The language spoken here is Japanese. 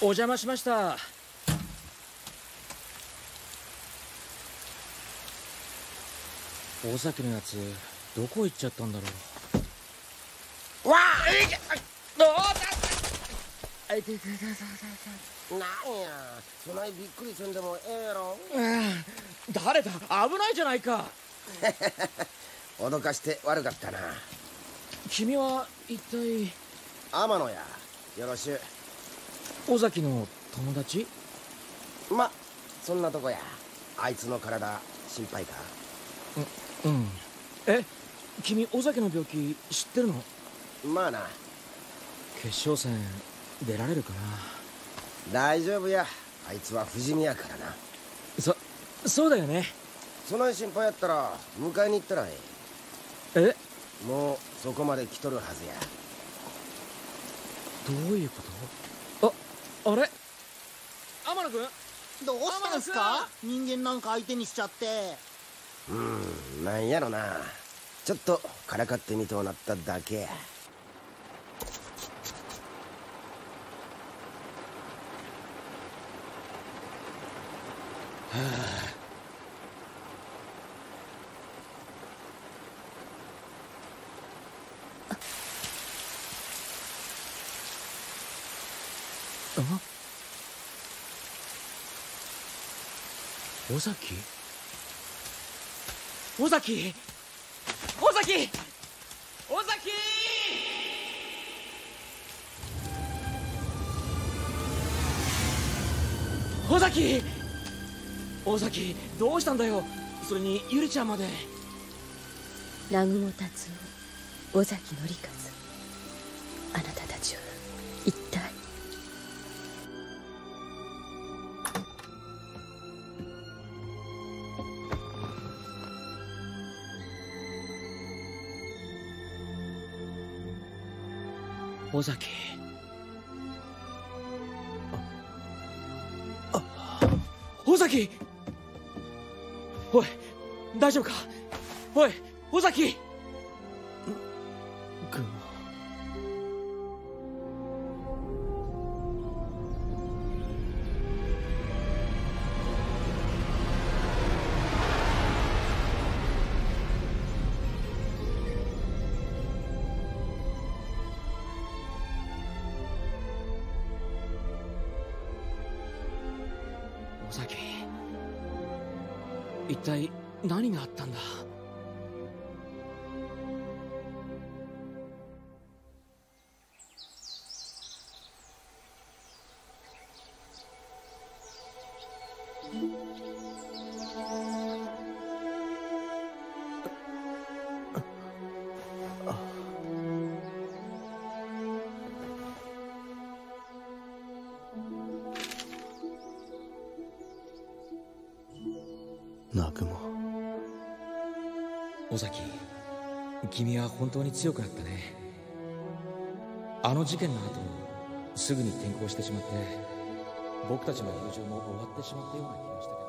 お邪魔しました。大崎のやつどこ行っちゃったんだろう。わあ！いけどうだ？あいてててててなんや？そないびっくりせんでもええやろ？誰だ？危ないじゃないか。脅かして悪かったな。君は一体？天野や。よろしゅ尾崎の友達？うまそんなとこや。あいつの体心配か？うんえ君尾崎の病気知ってるの？まあな。決勝戦出られるかな？大丈夫や。あいつは不死身やからな。そそうだよね。そない心配やったら迎えに行ったらええ。え？もうそこまで来とるはずや。どういうこと？ああれ？天野君どうしたんすか？人間なんか相手にしちゃって。うんなんやろな。ちょっとからかってみとうなっただけ。やあ尾崎？尾崎？尾崎？尾崎！尾崎！尾崎どうしたんだよ？それにゆりちゃんまで。南雲達夫尾崎紀和尾崎ああ尾崎。おい大丈夫か？おい尾崎。崎一体何があったんだ？泣くも。尾崎君は本当に強くなったね。あの事件の後すぐに転校してしまって僕たちの友情も終わってしまったような気がしたけど。